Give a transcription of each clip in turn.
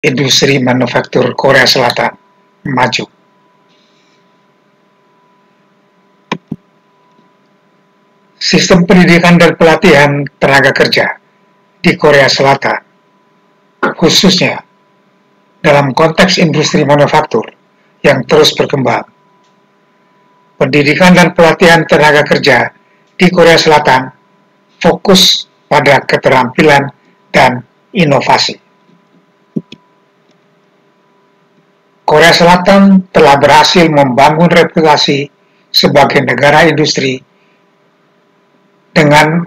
industri manufaktur Korea Selatan maju. Sistem pendidikan dan pelatihan tenaga kerja di Korea Selatan, khususnya dalam konteks industri manufaktur yang terus berkembang. Pendidikan dan pelatihan tenaga kerja di Korea Selatan fokus pada keterampilan dan inovasi. Korea Selatan telah berhasil membangun reputasi sebagai negara industri dengan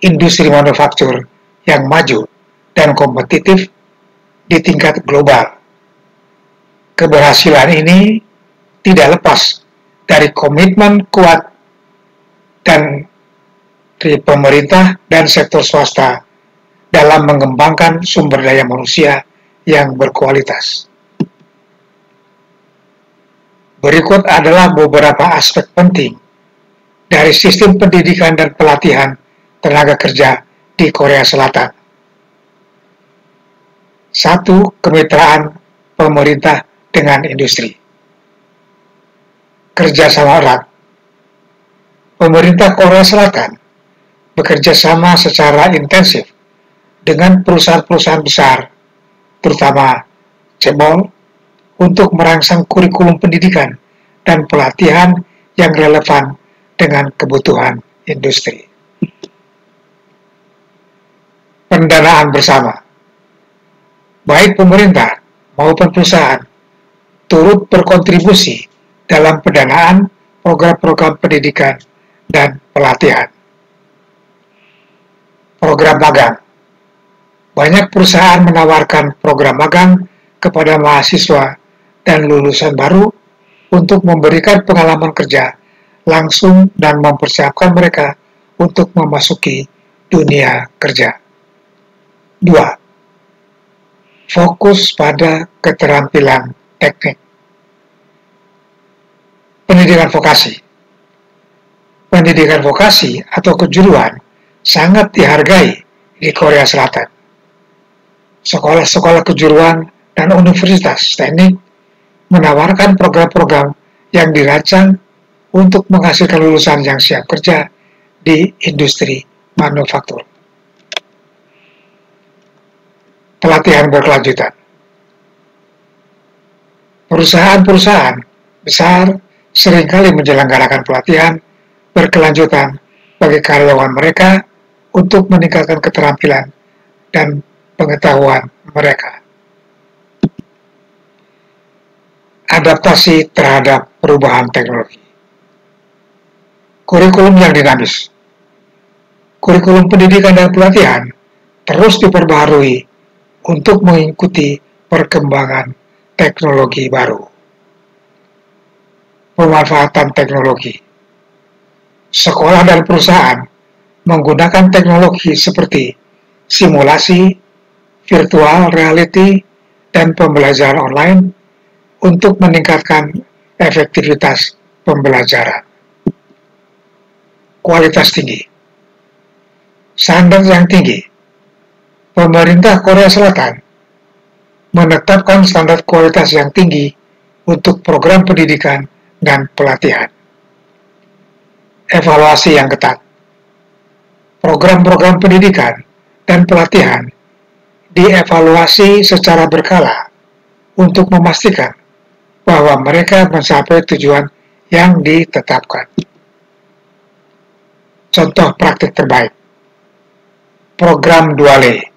industri manufaktur yang maju dan kompetitif di tingkat global. Keberhasilan ini tidak lepas dari komitmen kuat dan dari pemerintah dan sektor swasta dalam mengembangkan sumber daya manusia yang berkualitas. Berikut adalah beberapa aspek penting dari sistem pendidikan dan pelatihan tenaga kerja di Korea Selatan. Satu, kemitraan pemerintah dengan industri. Kerjasama erat. Pemerintah Korea Selatan bekerja sama secara intensif dengan perusahaan-perusahaan besar, terutama cebol, untuk merangsang kurikulum pendidikan dan pelatihan yang relevan dengan kebutuhan industri. Pendanaan bersama, baik pemerintah maupun perusahaan, turut berkontribusi dalam pendanaan program-program pendidikan dan pelatihan. Program magang Banyak perusahaan menawarkan program magang kepada mahasiswa dan lulusan baru untuk memberikan pengalaman kerja langsung dan mempersiapkan mereka untuk memasuki dunia kerja. 2. Fokus pada keterampilan teknik. Pendidikan vokasi. Pendidikan vokasi atau kejuruan sangat dihargai di Korea Selatan. Sekolah-sekolah kejuruan dan universitas teknik menawarkan program-program yang dirancang untuk menghasilkan lulusan yang siap kerja di industri manufaktur. Pelatihan berkelanjutan. Perusahaan-perusahaan besar sering kali menyelenggarakan pelatihan berkelanjutan bagi karyawan mereka untuk meningkatkan keterampilan dan pengetahuan mereka. Adaptasi terhadap perubahan teknologi kurikulum yang dinamis. Kurikulum pendidikan dan pelatihan terus diperbaharui untuk mengikuti perkembangan teknologi baru. Pemanfaatan teknologi Sekolah dan perusahaan menggunakan teknologi seperti simulasi, virtual reality, dan pembelajaran online untuk meningkatkan efektivitas pembelajaran kualitas tinggi. Standar yang tinggi. Pemerintah Korea Selatan menetapkan standar kualitas yang tinggi untuk program pendidikan dan pelatihan. Evaluasi yang ketat. Program-program pendidikan dan pelatihan dievaluasi secara berkala untuk memastikan bahwa mereka mencapai tujuan yang ditetapkan. Contoh praktik terbaik. Program 2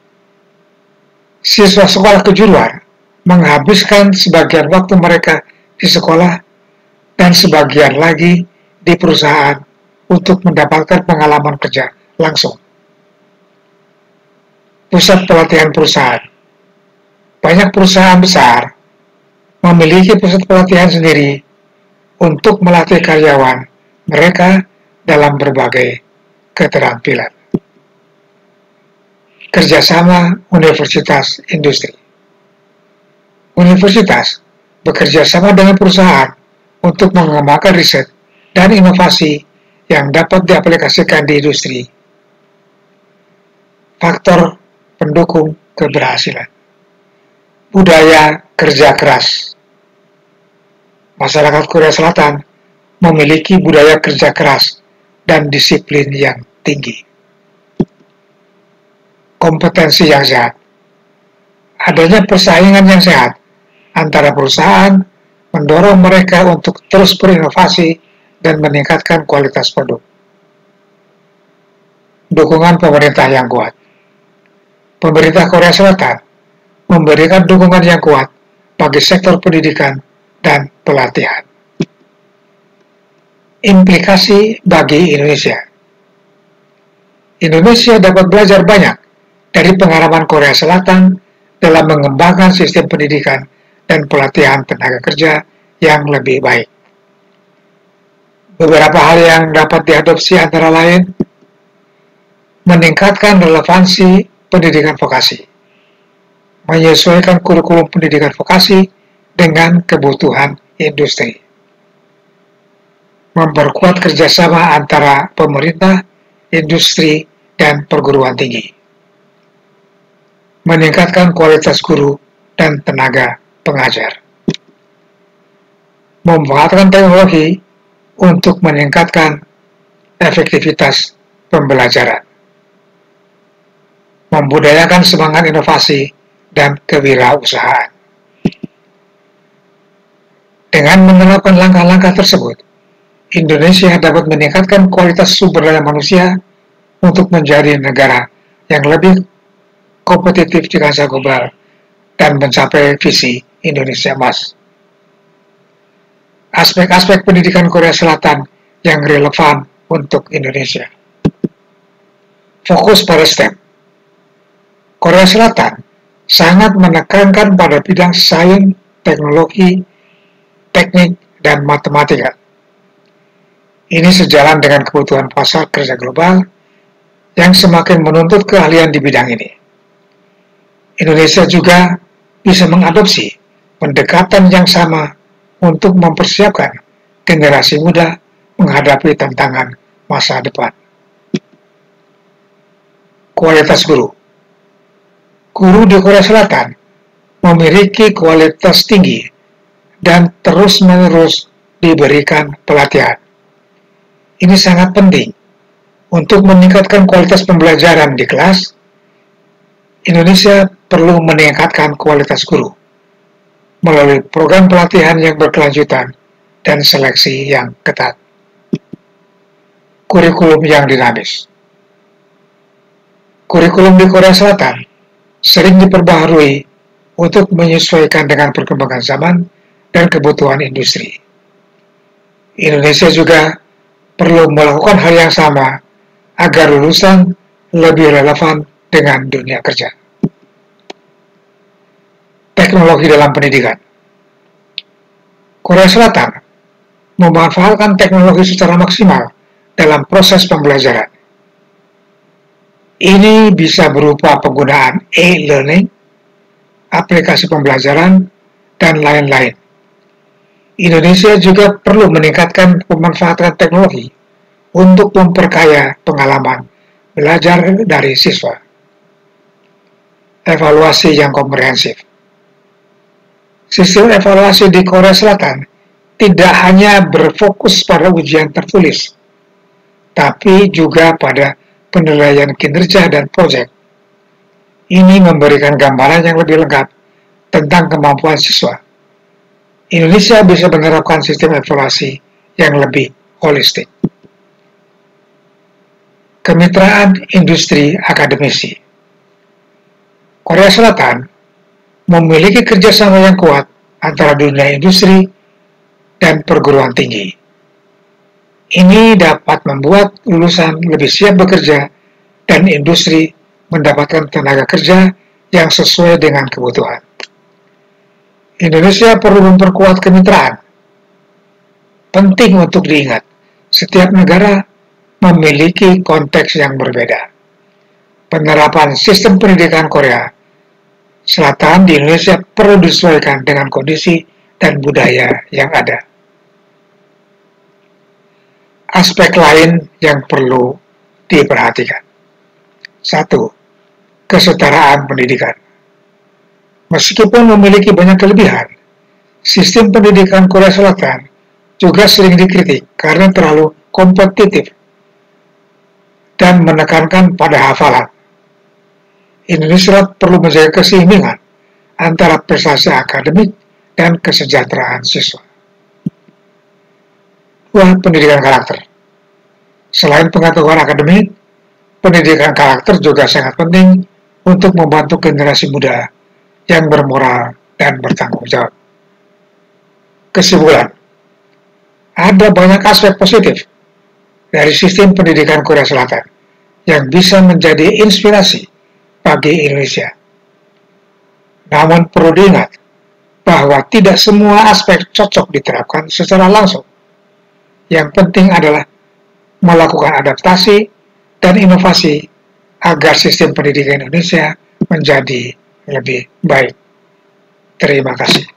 Siswa sekolah kejuruan menghabiskan sebagian waktu mereka di sekolah dan sebagian lagi di perusahaan untuk mendapatkan pengalaman kerja langsung. Pusat pelatihan perusahaan Banyak perusahaan besar memiliki pusat pelatihan sendiri untuk melatih karyawan mereka dalam berbagai keterampilan. Kerjasama Universitas Industri Universitas bekerja sama dengan perusahaan untuk mengembangkan riset dan inovasi yang dapat diaplikasikan di industri. Faktor pendukung keberhasilan budaya kerja keras. Masyarakat Korea Selatan memiliki budaya kerja keras dan disiplin yang tinggi. Kompetensi yang sehat. Adanya persaingan yang sehat antara perusahaan mendorong mereka untuk terus berinovasi dan meningkatkan kualitas produk. Dukungan pemerintah yang kuat. Pemerintah Korea Selatan memberikan dukungan yang kuat bagi sektor pendidikan dan pelatihan. Implikasi bagi Indonesia Indonesia dapat belajar banyak dari pengalaman Korea Selatan dalam mengembangkan sistem pendidikan dan pelatihan tenaga kerja yang lebih baik. Beberapa hal yang dapat diadopsi antara lain meningkatkan relevansi pendidikan vokasi menyesuaikan kurikulum pendidikan vokasi dengan kebutuhan industri. Memperkuat kerjasama antara pemerintah, industri, dan perguruan tinggi. Meningkatkan kualitas guru dan tenaga pengajar. Memanfaatkan teknologi untuk meningkatkan efektivitas pembelajaran. Membudayakan semangat inovasi dan kewirausahaan. Dengan menerapkan langkah-langkah tersebut, Indonesia dapat meningkatkan kualitas sumber daya manusia untuk menjadi negara yang lebih kompetitif di kancah global dan mencapai visi Indonesia Emas. Aspek-aspek pendidikan Korea Selatan yang relevan untuk Indonesia. Fokus pada STEM. Korea Selatan sangat menekankan pada bidang sains, teknologi, teknik, dan matematika. Ini sejalan dengan kebutuhan pasar kerja global yang semakin menuntut keahlian di bidang ini. Indonesia juga bisa mengadopsi pendekatan yang sama untuk mempersiapkan generasi muda menghadapi tantangan masa depan. Kualitas guru guru di Korea Selatan memiliki kualitas tinggi dan terus-menerus diberikan pelatihan. Ini sangat penting untuk meningkatkan kualitas pembelajaran di kelas. Indonesia perlu meningkatkan kualitas guru melalui program pelatihan yang berkelanjutan dan seleksi yang ketat. Kurikulum yang dinamis. Kurikulum di Korea Selatan sering diperbaharui untuk menyesuaikan dengan perkembangan zaman dan kebutuhan industri. Indonesia juga perlu melakukan hal yang sama agar lulusan lebih relevan dengan dunia kerja. Teknologi dalam pendidikan Korea Selatan memanfaatkan teknologi secara maksimal dalam proses pembelajaran ini bisa berupa penggunaan e-learning, aplikasi pembelajaran, dan lain-lain. Indonesia juga perlu meningkatkan pemanfaatan teknologi untuk memperkaya pengalaman belajar dari siswa. Evaluasi yang komprehensif. Sistem evaluasi di Korea Selatan tidak hanya berfokus pada ujian tertulis, tapi juga pada penilaian kinerja dan proyek. Ini memberikan gambaran yang lebih lengkap tentang kemampuan siswa. Indonesia bisa menerapkan sistem evaluasi yang lebih holistik. Kemitraan Industri Akademisi Korea Selatan memiliki kerjasama yang kuat antara dunia industri dan perguruan tinggi ini dapat membuat lulusan lebih siap bekerja dan industri mendapatkan tenaga kerja yang sesuai dengan kebutuhan. Indonesia perlu memperkuat kemitraan. Penting untuk diingat, setiap negara memiliki konteks yang berbeda. Penerapan sistem pendidikan Korea Selatan di Indonesia perlu disesuaikan dengan kondisi dan budaya yang ada aspek lain yang perlu diperhatikan. Satu, kesetaraan pendidikan. Meskipun memiliki banyak kelebihan, sistem pendidikan Korea Selatan juga sering dikritik karena terlalu kompetitif dan menekankan pada hafalan. Indonesia perlu menjaga keseimbangan antara prestasi akademik dan kesejahteraan siswa. Dua, pendidikan karakter. Selain pengetahuan akademik, pendidikan karakter juga sangat penting untuk membantu generasi muda yang bermoral dan bertanggung jawab. Kesimpulan, ada banyak aspek positif dari sistem pendidikan Korea Selatan yang bisa menjadi inspirasi bagi Indonesia. Namun perlu diingat bahwa tidak semua aspek cocok diterapkan secara langsung. Yang penting adalah melakukan adaptasi dan inovasi agar sistem pendidikan Indonesia menjadi lebih baik. Terima kasih.